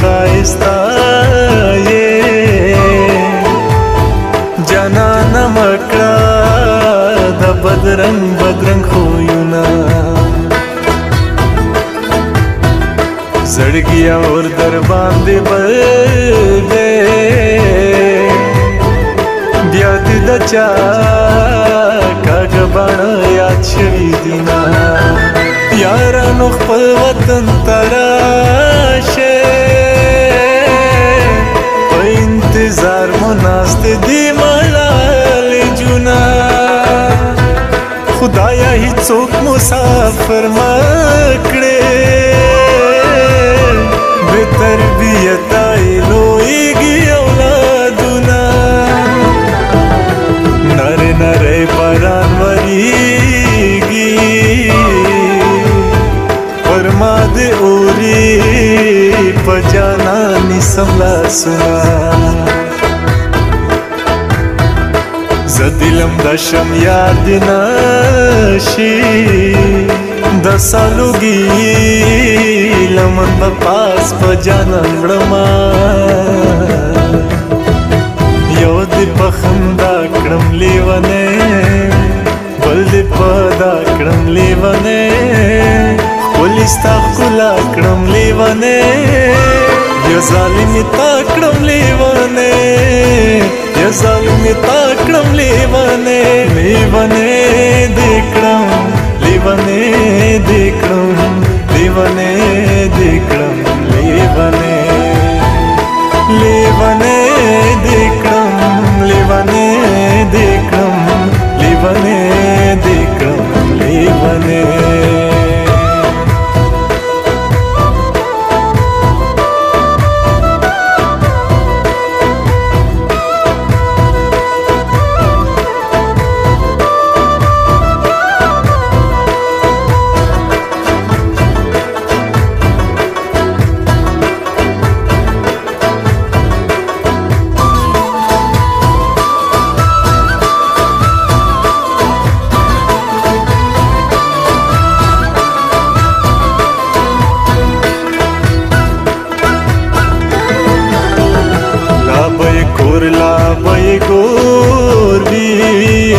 خایستا یې جانان مکړه د بدرنګ بدرنګ خویونه زړګي اور در باندې بده بیا دې د چا کاګ باندې یاد شوی دینا یارانو خپل وطن ترا نافرما کړې به تربیت ای لویږي اولادونه نره نره پران وریږي فرماد اوري پجانا نسلا سنا زدلم د شم یاد نشي رسالوږي لمن به پاس په جانان وړم یو دې په خندا کړم لیونه بل دې په دا کړم لیونه ولستا خلا کړم لیونه یو ظالم تا کړم لیونه یو ظالم تا کړم لیونه لیونه دې کړم لیونه জীবনে وای کور لا وای کور بی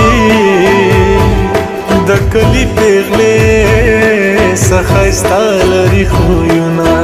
د کلی پیغله سخه استال لري خو یو نه